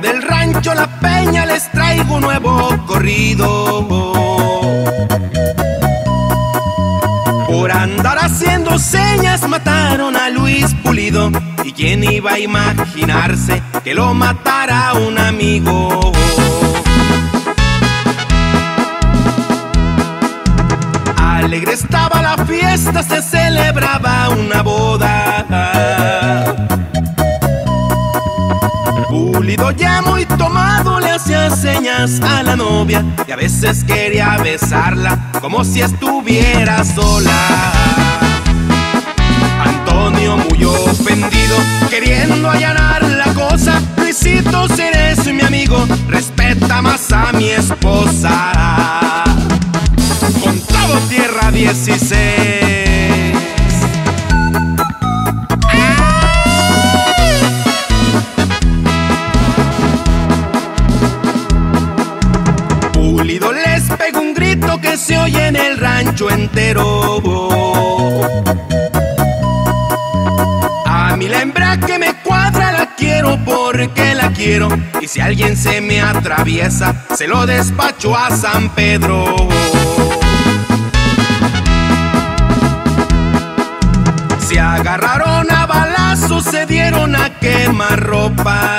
Del rancho La Peña les traigo un nuevo corrido. Por andar haciendo señas mataron a Luis Pulido. ¿Y quién iba a imaginarse que lo matara un amigo? Alegre estaba la fiesta, se celebraba una boda. Tomado le hacía señas a la novia y a veces quería besarla como si estuviera sola. Antonio muy ofendido, queriendo allanar la cosa. Luisito, eres mi amigo, respeta más a mi esposa. Les pega un grito que se oye en el rancho entero. A mí la hembra que me cuadra la quiero porque la quiero. Y si alguien se me atraviesa, se lo despacho a San Pedro. Se agarraron a balazos, se dieron a quemar ropa.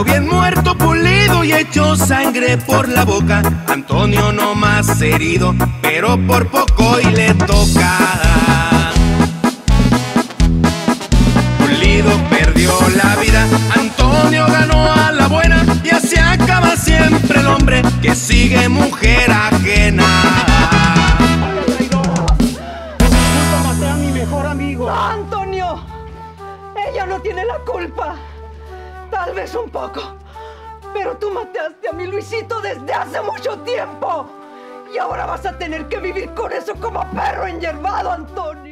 Cayó bien muerto, pulido y echó sangre por la boca. Antonio no más herido, pero por poco y le toca. Pulido perdió la vida, Antonio ganó a la buena y así acaba siempre el hombre que sigue mujer ajena. A mi mejor amigo. ¡Antonio! Ella no tiene la culpa. Tal vez un poco. Pero tú mataste a mi Luisito desde hace mucho tiempo. Y ahora vas a tener que vivir con eso como perro enyerbado, Antonio.